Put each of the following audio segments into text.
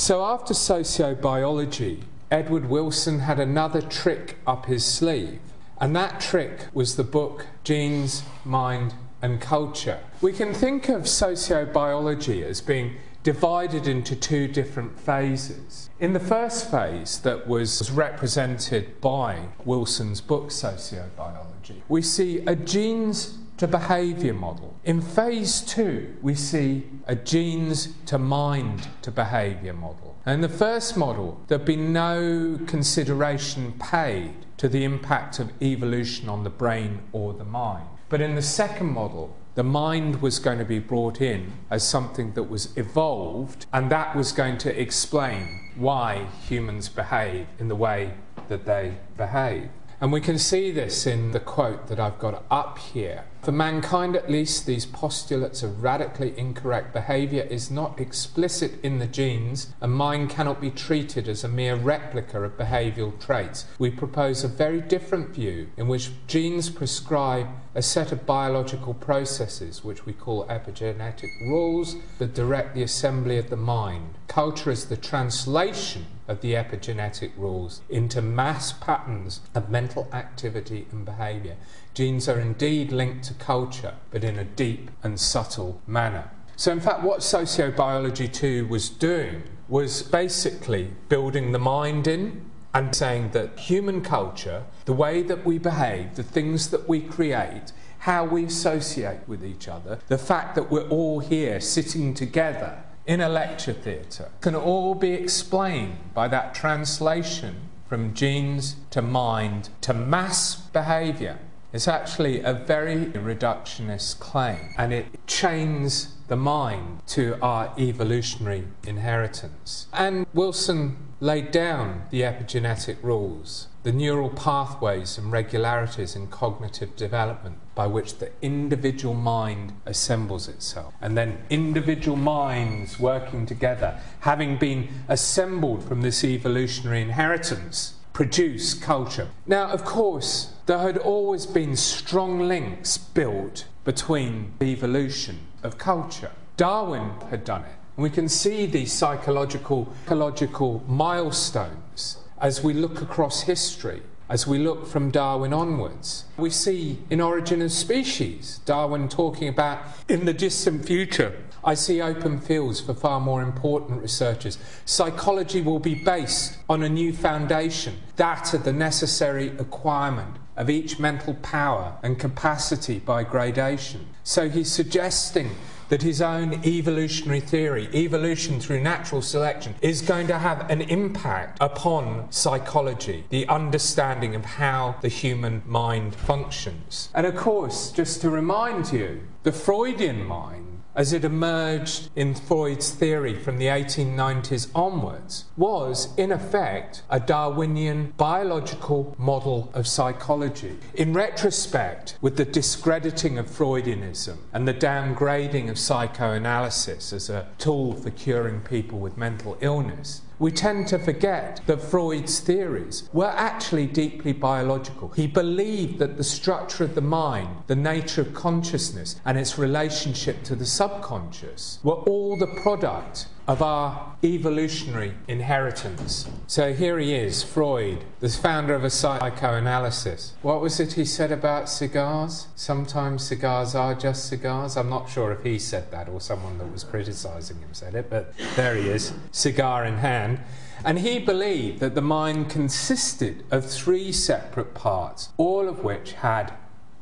So, after sociobiology, Edward Wilson had another trick up his sleeve, and that trick was the book Genes, Mind and Culture. We can think of sociobiology as being divided into two different phases. In the first phase, that was represented by Wilson's book Sociobiology, we see a genes to behaviour model. In phase two, we see a genes to mind to behaviour model. And in the first model, there'd be no consideration paid to the impact of evolution on the brain or the mind. But in the second model, the mind was going to be brought in as something that was evolved, and that was going to explain why humans behave in the way that they behave. And we can see this in the quote that I've got up here. For mankind, at least, these postulates of radically incorrect behaviour is not explicit in the genes, and mind cannot be treated as a mere replica of behavioural traits. We propose a very different view in which genes prescribe a set of biological processes, which we call epigenetic rules, that direct the assembly of the mind. Culture is the translation of the epigenetic rules into mass patterns of mental activity and behaviour. Genes are indeed linked to culture, but in a deep and subtle manner. So, in fact, what sociobiology 2 was doing was basically building the mind in and saying that human culture, the way that we behave, the things that we create, how we associate with each other, the fact that we're all here sitting together in a lecture theatre can all be explained by that translation from genes to mind to mass behaviour. It's actually a very reductionist claim and it chains the mind to our evolutionary inheritance. And Wilson laid down the epigenetic rules, the neural pathways and regularities in cognitive development by which the individual mind assembles itself. And then individual minds working together, having been assembled from this evolutionary inheritance, produce culture. Now, of course, there had always been strong links built between evolution of culture. Darwin had done it. And we can see these psychological, ecological milestones as we look across history as we look from Darwin onwards. We see in Origin of Species, Darwin talking about in the distant future, I see open fields for far more important researchers. Psychology will be based on a new foundation, that of the necessary acquirement of each mental power and capacity by gradation. So he's suggesting that his own evolutionary theory, evolution through natural selection, is going to have an impact upon psychology, the understanding of how the human mind functions. And of course, just to remind you, the Freudian mind as it emerged in Freud's theory from the 1890s onwards, was in effect a Darwinian biological model of psychology. In retrospect, with the discrediting of Freudianism and the downgrading of psychoanalysis as a tool for curing people with mental illness, we tend to forget that Freud's theories were actually deeply biological. He believed that the structure of the mind, the nature of consciousness, and its relationship to the subconscious were all the product of our evolutionary inheritance. So here he is, Freud, the founder of a psychoanalysis. What was it he said about cigars? Sometimes cigars are just cigars. I'm not sure if he said that or someone that was criticizing him said it, but there he is, cigar in hand. And he believed that the mind consisted of three separate parts, all of which had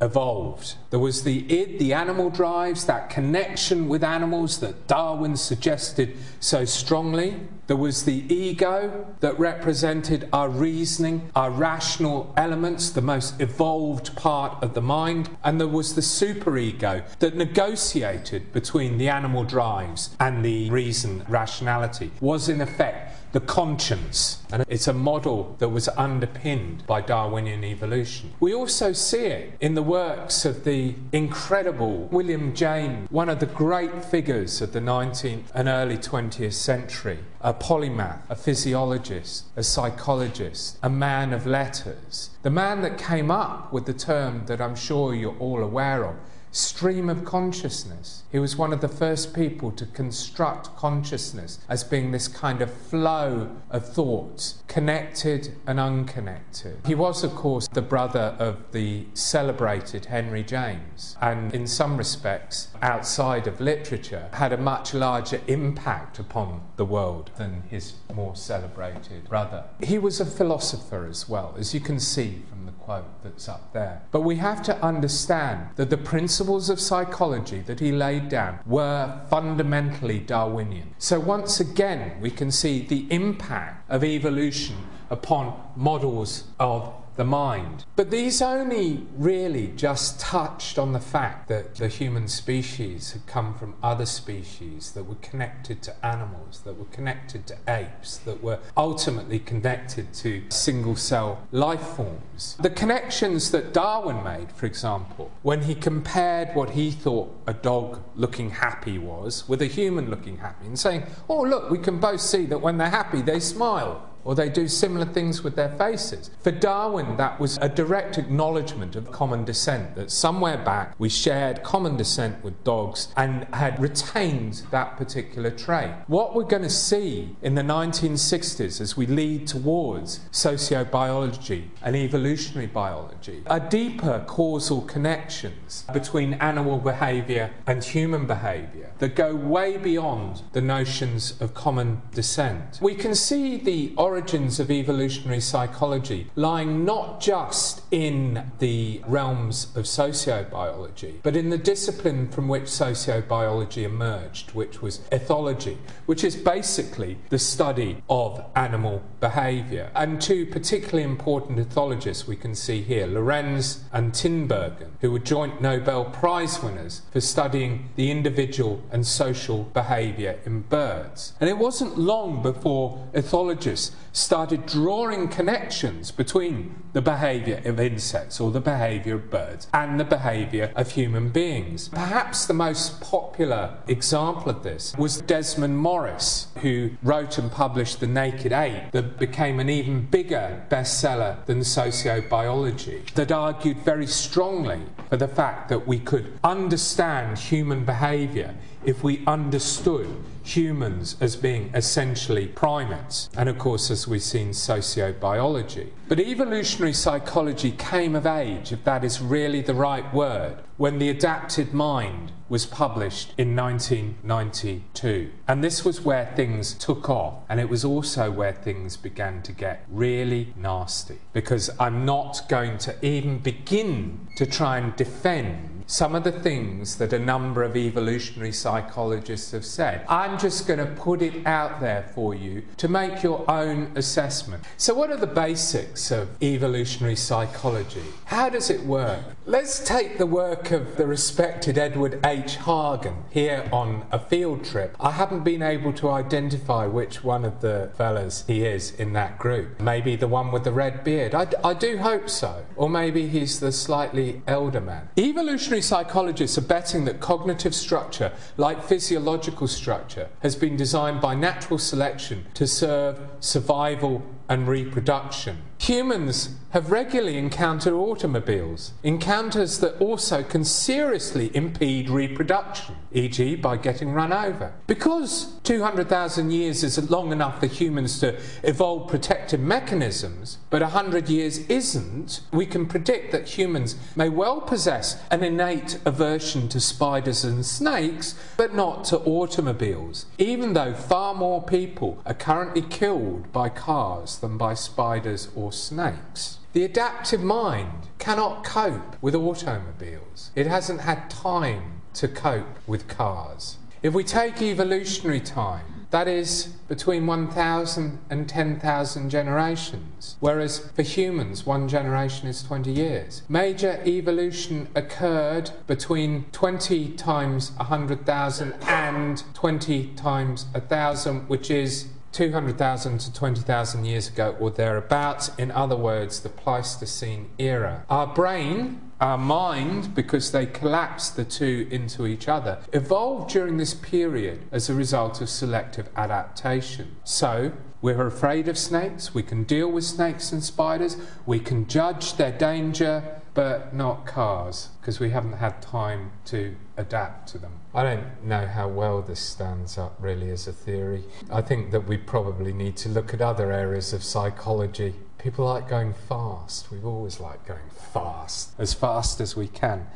evolved. There was the id, the animal drives, that connection with animals that Darwin suggested so strongly. There was the ego that represented our reasoning, our rational elements, the most evolved part of the mind. And there was the superego that negotiated between the animal drives and the reason, rationality, was in effect the conscience. And it's a model that was underpinned by Darwinian evolution. We also see it in the works of the incredible William James, one of the great figures of the 19th and early 20th century, a polymath, a physiologist, a psychologist, a man of letters, the man that came up with the term that I'm sure you're all aware of stream of consciousness. He was one of the first people to construct consciousness as being this kind of flow of thoughts, connected and unconnected. He was, of course, the brother of the celebrated Henry James, and in some respects, outside of literature, had a much larger impact upon the world than his more celebrated brother. He was a philosopher as well, as you can see from the quote that's up there. But we have to understand that the principles of psychology that he laid down were fundamentally Darwinian. So once again, we can see the impact of evolution upon models of the mind. But these only really just touched on the fact that the human species had come from other species that were connected to animals, that were connected to apes, that were ultimately connected to single cell life forms. The connections that Darwin made, for example, when he compared what he thought a dog looking happy was with a human looking happy, and saying, oh, look, we can both see that when they're happy, they smile or they do similar things with their faces. For Darwin, that was a direct acknowledgement of common descent, that somewhere back we shared common descent with dogs and had retained that particular trait. What we're going to see in the 1960s as we lead towards sociobiology and evolutionary biology are deeper causal connections between animal behaviour and human behaviour that go way beyond the notions of common descent. We can see the origins of evolutionary psychology lying not just in the realms of sociobiology, but in the discipline from which sociobiology emerged, which was ethology, which is basically the study of animal behaviour. And two particularly important ethologists we can see here, Lorenz and Tinbergen, who were joint Nobel Prize winners for studying the individual and social behaviour in birds. And it wasn't long before ethologists started drawing connections between the behaviour of insects or the behaviour of birds and the behaviour of human beings. Perhaps the most popular example of this was Desmond Morris, who wrote and published The Naked Ape, that became an even bigger bestseller than Sociobiology, that argued very strongly for the fact that we could understand human behaviour if we understood humans as being essentially primates, and of course, as we've seen, sociobiology. But evolutionary psychology came of age, if that is really the right word, when The Adapted Mind was published in 1992. And this was where things took off, and it was also where things began to get really nasty. Because I'm not going to even begin to try and defend some of the things that a number of evolutionary psychologists have said. I'm just going to put it out there for you to make your own assessment. So, what are the basics of evolutionary psychology? How does it work? Let's take the work of the respected Edward H. Hagen here on a field trip. I haven't been able to identify which one of the fellas he is in that group. Maybe the one with the red beard. I, I do hope so. Or maybe he's the slightly elder man. Evolutionary psychologists are betting that cognitive structure, like physiological structure, has been designed by natural selection to serve survival and reproduction. Humans have regularly encountered automobiles, encounters that also can seriously impede reproduction, e.g., by getting run over. Because 200,000 years is long enough for humans to evolve protective mechanisms, but 100 years isn't, we can predict that humans may well possess an innate aversion to spiders and snakes, but not to automobiles, even though far more people are currently killed by cars than by spiders or snakes. The adaptive mind cannot cope with automobiles. It hasn't had time to cope with cars. If we take evolutionary time, that is between 1,000 and 10,000 generations, whereas for humans, one generation is 20 years. Major evolution occurred between 20 times 100,000 and 20 times 1,000, which is 200,000 to 20,000 years ago or thereabouts, in other words, the Pleistocene era. Our brain, our mind, because they collapsed the two into each other, evolved during this period as a result of selective adaptation. So, we're afraid of snakes, we can deal with snakes and spiders, we can judge their danger, but not cars, because we haven't had time to adapt to them. I don't know how well this stands up really as a theory. I think that we probably need to look at other areas of psychology. People like going fast. We've always liked going fast, as fast as we can.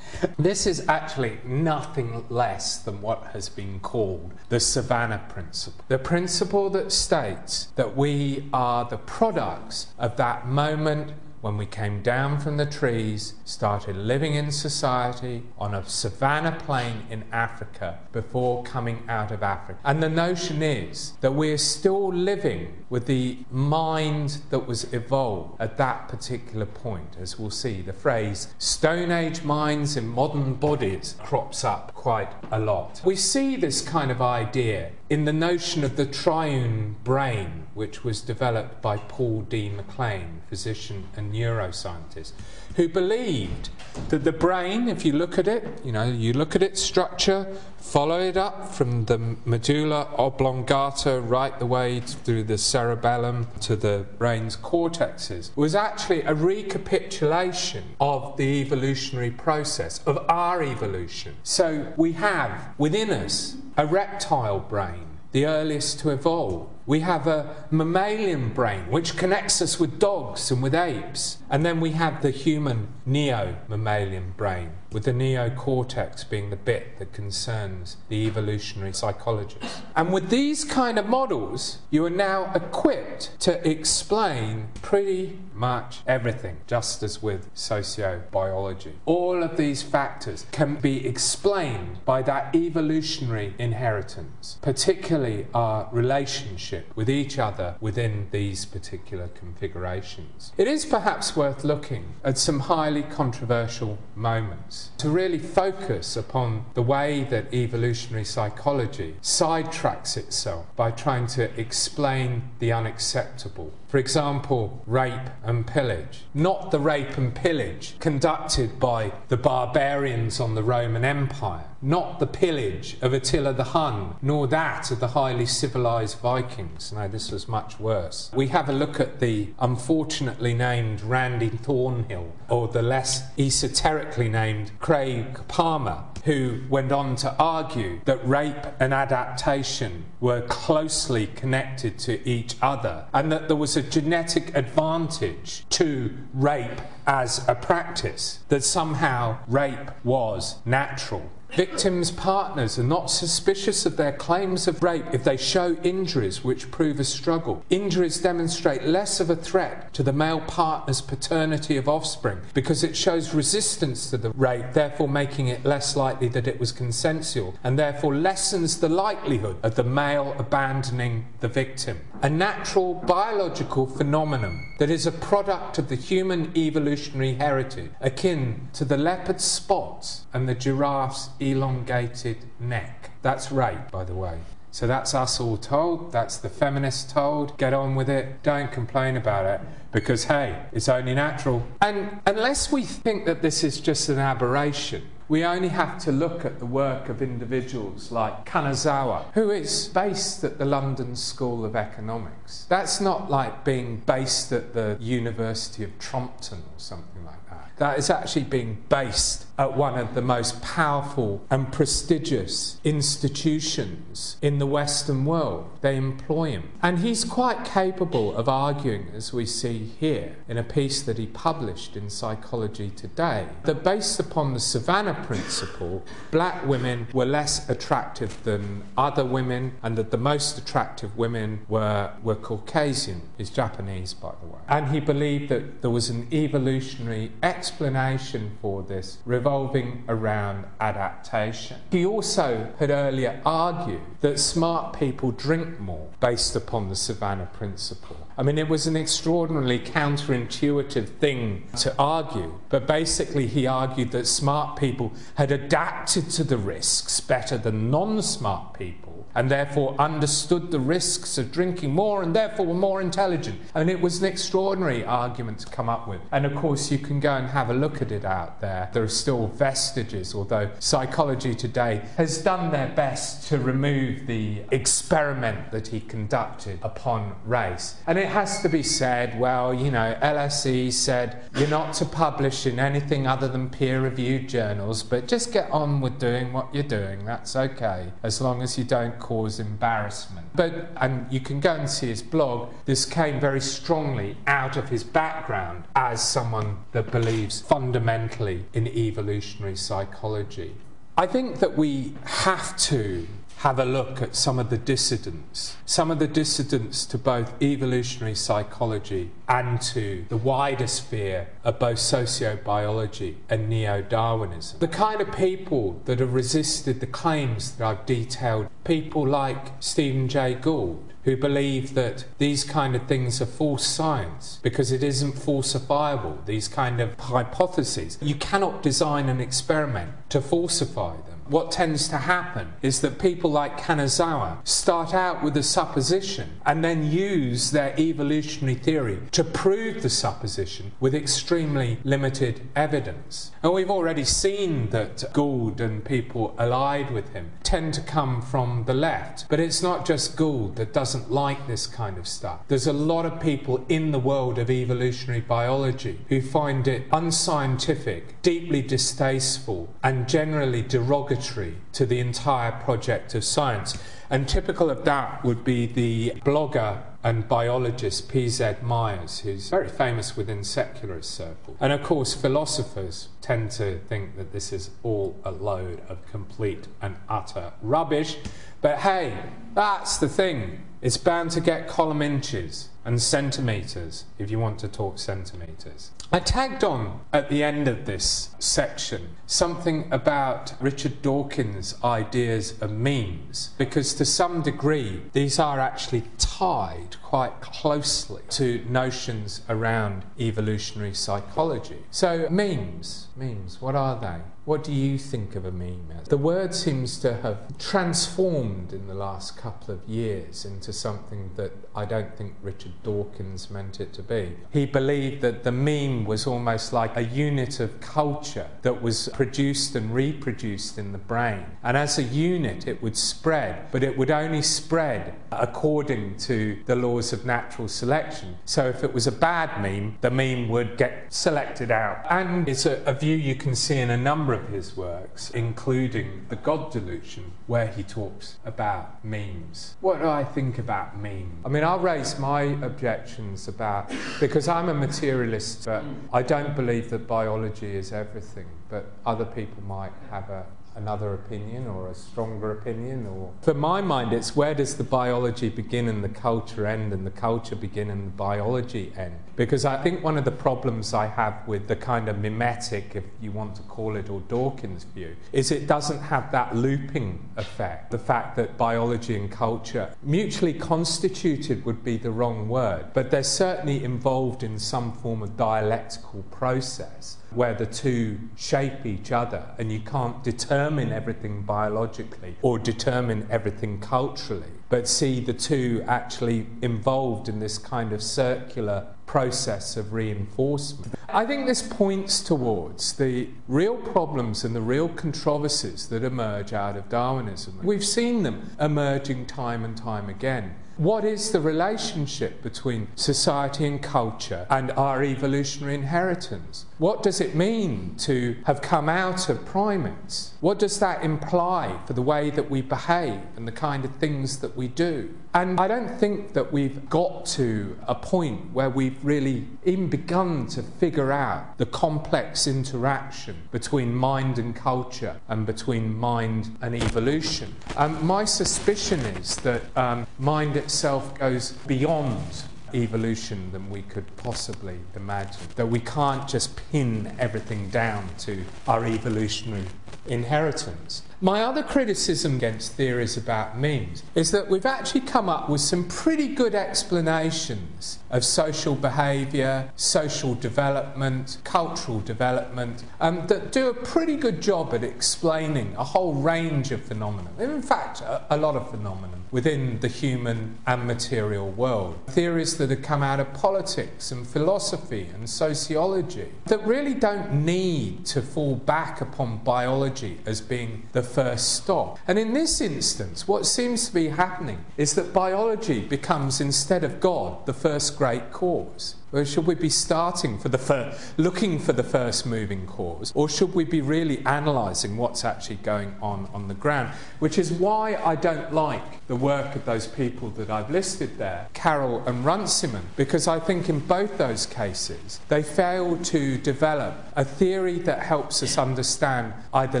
This is actually nothing less than what has been called the savannah principle. The principle that states that we are the products of that moment when we came down from the trees, started living in society on a savanna plain in Africa before coming out of Africa. And the notion is that we're still living with the mind that was evolved at that particular point. As we'll see, the phrase Stone Age minds in modern bodies crops up quite a lot. We see this kind of idea in the notion of the triune brain, which was developed by Paul D. MacLean, physician and neuroscientist, who believed that the brain, if you look at it, you know, you look at its structure, follow it up from the medulla oblongata right the way through the cerebellum to the brain's cortexes, was actually a recapitulation of the evolutionary process, of our evolution. So we have within us a reptile brain, the earliest to evolve. We have a mammalian brain which connects us with dogs and with apes. And then we have the human neo mammalian brain, with the neocortex being the bit that concerns the evolutionary psychologist. And with these kind of models, you are now equipped to explain pretty much everything, just as with sociobiology. All of these factors can be explained by that evolutionary inheritance, particularly our relationship with each other within these particular configurations. It is perhaps worth looking at some highly controversial moments to really focus upon the way that evolutionary psychology sidetracks itself by trying to explain the unacceptable. For example, rape and pillage. Not the rape and pillage conducted by the barbarians on the Roman Empire, not the pillage of Attila the Hun, nor that of the highly civilized Vikings. No, this was much worse. We have a look at the unfortunately named Randy Thornhill, or the less esoterically named Craig Palmer, who went on to argue that rape and adaptation were closely connected to each other and that there was a genetic advantage to rape as a practice, that somehow rape was natural. Victims' partners are not suspicious of their claims of rape if they show injuries which prove a struggle. Injuries demonstrate less of a threat to the male partner's paternity of offspring because it shows resistance to the rape, therefore making it less likely that it was consensual, and therefore lessens the likelihood of the male abandoning the victim. A natural biological phenomenon that is a product of the human evolutionary heritage, akin to the leopard's spots and the giraffe's elongated neck. That's rape, by the way. So that's us all told, that's the feminists told, get on with it, don't complain about it, because hey, it's only natural. And unless we think that this is just an aberration, we only have to look at the work of individuals like Kanazawa, who is based at the London School of Economics. That's not like being based at the University of Trompton or something like that. That is actually being based at one of the most powerful and prestigious institutions in the Western world. They employ him. And he's quite capable of arguing, as we see here in a piece that he published in Psychology Today, that based upon the Savannah principle, black women were less attractive than other women, and that the most attractive women were, were Caucasian. He's Japanese, by the way. And he believed that there was an evolutionary explanation for this revolving around adaptation. He also had earlier argued that smart people drink more based upon the Savannah principle. I mean, it was an extraordinarily counterintuitive thing to argue, but basically, he argued that smart people had adapted to the risks better than non smart people and therefore understood the risks of drinking more and therefore were more intelligent. And it was an extraordinary argument to come up with. And of course, you can go and have a look at it out there. There are still vestiges, although psychology today has done their best to remove the experiment that he conducted upon race. And it has to be said, well, you know, LSE said you're not to publish in anything other than peer reviewed journals, but just get on with doing what you're doing. That's okay, as long as you don't cause embarrassment. But, and you can go and see his blog, this came very strongly out of his background as someone that believes fundamentally in evolutionary psychology. I think that we have to have a look at some of the dissidents, some of the dissidents to both evolutionary psychology and to the wider sphere of both sociobiology and neo Darwinism. The kind of people that have resisted the claims that I've detailed, people like Stephen Jay Gould, who believe that these kind of things are false science because it isn't falsifiable, these kind of hypotheses. You cannot design an experiment to falsify them what tends to happen is that people like Kanazawa start out with a supposition and then use their evolutionary theory to prove the supposition with extremely limited evidence. And we've already seen that Gould and people allied with him tend to come from the left. But it's not just Gould that doesn't like this kind of stuff. There's a lot of people in the world of evolutionary biology who find it unscientific, deeply distasteful, and generally derogatory to the entire project of science. And typical of that would be the blogger and biologist P.Z. Myers, who's very famous within secularist circles. And of course, philosophers tend to think that this is all a load of complete and utter rubbish. But hey, that's the thing. It's bound to get column inches and centimetres if you want to talk centimetres. I tagged on at the end of this section something about Richard Dawkins' ideas of memes, because to some degree these are actually tied quite closely to notions around evolutionary psychology. So, memes, memes, what are they? What do you think of a meme? The word seems to have transformed in the last couple of years into something that I don't think Richard Dawkins meant it to be. He believed that the meme was almost like a unit of culture that was produced and reproduced in the brain. And as a unit, it would spread, but it would only spread according to the laws of natural selection. So if it was a bad meme, the meme would get selected out. And it's a, a view you can see in a number of his works, including The God Delusion, where he talks about memes. What do I think about memes? I mean, I'll raise my objections about, because I'm a materialist, but I don't believe that biology is everything, but other people might have a another opinion or a stronger opinion or? For my mind it's where does the biology begin and the culture end and the culture begin and the biology end? Because I think one of the problems I have with the kind of memetic if you want to call it or Dawkins view is it doesn't have that looping effect. The fact that biology and culture mutually constituted would be the wrong word but they're certainly involved in some form of dialectical process where the two shape each other and you can't determine everything biologically or determine everything culturally, but see the two actually involved in this kind of circular process of reinforcement. I think this points towards the real problems and the real controversies that emerge out of Darwinism. We've seen them emerging time and time again. What is the relationship between society and culture and our evolutionary inheritance? What does it mean to have come out of primates? What does that imply for the way that we behave and the kind of things that we do? And I don't think that we've got to a point where we've really even begun to figure out the complex interaction between mind and culture and between mind and evolution. Um, my suspicion is that um, mind itself goes beyond evolution than we could possibly imagine. That we can't just pin everything down to our evolutionary inheritance. My other criticism against theories about memes is that we've actually come up with some pretty good explanations of social behaviour, social development, cultural development, um, that do a pretty good job at explaining a whole range of phenomena. In fact, a, a lot of phenomena within the human and material world. Theories that have come out of politics and philosophy and sociology that really don't need to fall back upon biology as being the first stop. And in this instance, what seems to be happening is that biology becomes, instead of God, the first great cause. Or should we be starting for the fir- looking for the first moving cause, or should we be really analysing what's actually going on on the ground? Which is why I don't like the work of those people that I've listed there, Carroll and Runciman, because I think in both those cases they fail to develop a theory that helps us understand either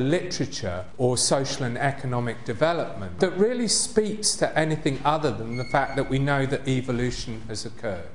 literature or social and economic development that really speaks to anything other than the fact that we know that evolution has occurred.